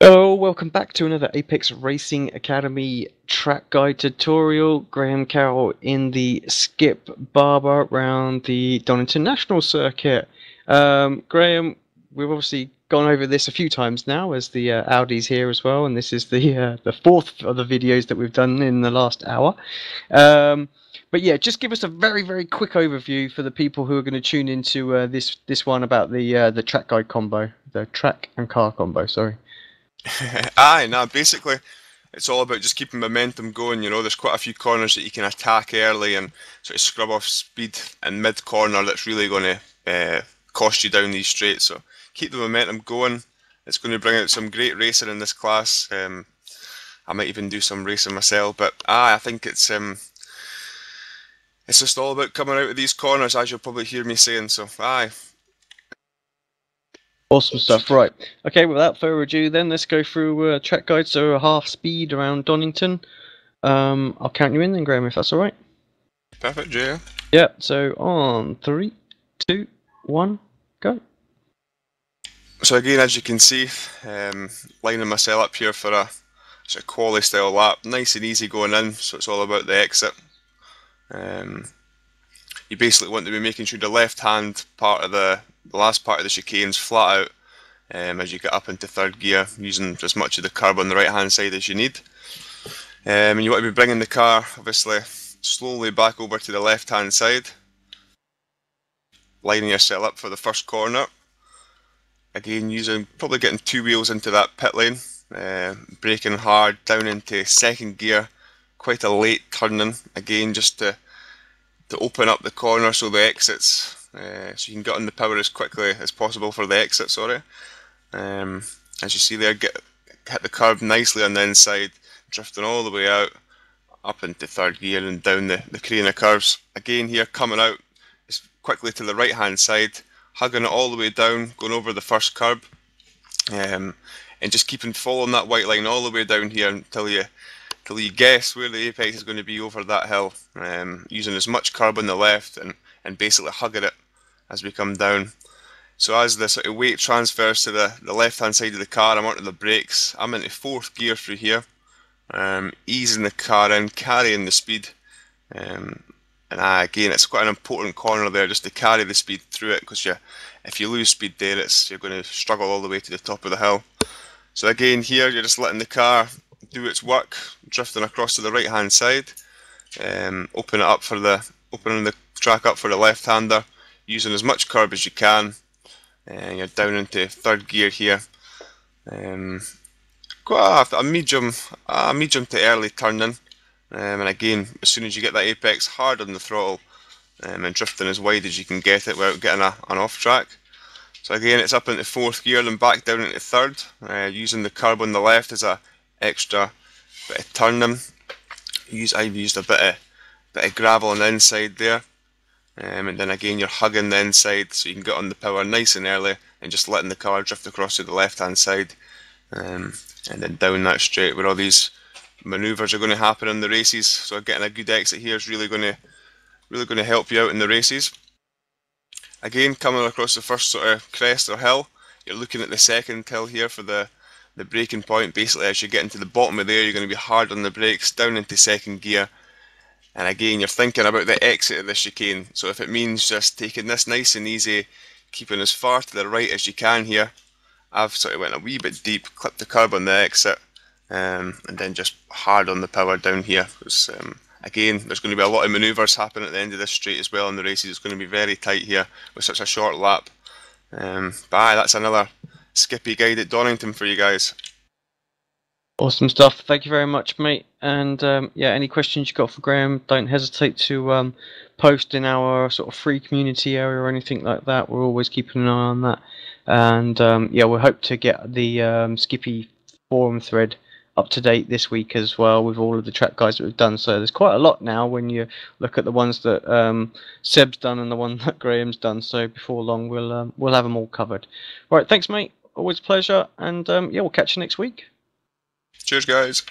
Oh, welcome back to another Apex Racing Academy track guide tutorial. Graham Carroll in the Skip Barber around the Donington National Circuit. Um, Graham, we've obviously gone over this a few times now as the uh, Audi's here as well, and this is the uh, the fourth of the videos that we've done in the last hour. Um, but yeah, just give us a very very quick overview for the people who are going to tune into uh, this this one about the uh, the track guide combo, the track and car combo. Sorry. Aye, no, basically it's all about just keeping momentum going. You know, there's quite a few corners that you can attack early and sort of scrub off speed in mid corner that's really going to uh, cost you down these straights. So keep the momentum going. It's going to bring out some great racing in this class. Um, I might even do some racing myself, but aye, I think it's um, it's just all about coming out of these corners, as you'll probably hear me saying. So aye, Awesome stuff. Right. Okay. Without further ado, then let's go through uh, track guide. So a half speed around Donington. Um, I'll count you in then, Graham, if that's all right. perfect, Jay. Yeah. So on three, two, one, go. So again, as you can see, um, lining myself up here for a sort of quality style lap, nice and easy going in. So it's all about the exit. Um, you basically want to be making sure the left hand part of the, the last part of the chicane's flat out um, as you get up into third gear, using as much of the curb on the right hand side as you need. Um, and you want to be bringing the car, obviously, slowly back over to the left hand side, lining yourself up for the first corner. Again, using probably getting two wheels into that pit lane, uh, braking hard down into second gear, quite a late turning. Again, just to to open up the corner so the exits, uh, so you can get on the power as quickly as possible for the exit. Sorry. Um, as you see there, get hit the curb nicely on the inside, drifting all the way out, up into third gear and down the, the Craner curves. Again here, coming out quickly to the right hand side, hugging it all the way down, going over the first curb, um, and just keeping following that white line all the way down here until you till you guess where the apex is going to be over that hill, um, using as much curb on the left and, and basically hugging it as we come down. So as the sort of weight transfers to the, the left hand side of the car, I'm onto the brakes. I'm into fourth gear through here, um, easing the car in, carrying the speed. Um, and uh, again, it's quite an important corner there just to carry the speed through it because if you lose speed there, it's you're going to struggle all the way to the top of the hill. So again, here you're just letting the car do its work, drifting across to the right hand side. Um, open it up for the opening the track up for the left hander, using as much curb as you can. And uh, you're down into third gear here. Um, quite a, a, medium, a medium to early turning. Um, and again, as soon as you get that apex hard on the throttle um, and drifting as wide as you can get it without getting a, an off track. So again, it's up into fourth gear, then back down into third, uh, using the curb on the left as a extra bit of turning. Use I've used a bit of bit of gravel on the inside there. Um, and then again you're hugging the inside so you can get on the power nice and early and just letting the car drift across to the left hand side um, and then down that straight where all these manoeuvres are going to happen in the races so getting a good exit here is really going to really going to help you out in the races again coming across the first sort of crest or hill you're looking at the second hill here for the the braking point. Basically, as you get into the bottom of there, you're going to be hard on the brakes, down into second gear. And again, you're thinking about the exit of the chicane. So if it means just taking this nice and easy, keeping as far to the right as you can here, I've sort of went a wee bit deep, clipped the curb on the exit, um, and then just hard on the power down here. Because um, again, there's going to be a lot of manoeuvres happening at the end of this straight as well in the races. It's going to be very tight here with such a short lap. Um, that's another Skippy guide at Donington for you guys. Awesome stuff. Thank you very much, mate. And um, yeah, any questions you got for Graham, don't hesitate to um, post in our sort of free community area or anything like that. We're always keeping an eye on that. And um, yeah, we hope to get the um, Skippy forum thread up to date this week as well with all of the track guys that we've done. So there's quite a lot now when you look at the ones that um, Seb's done and the one that Graham's done. So before long, we'll um, we'll have them all covered. All right, thanks, mate. Always a pleasure, and um, yeah, we'll catch you next week. Cheers, guys.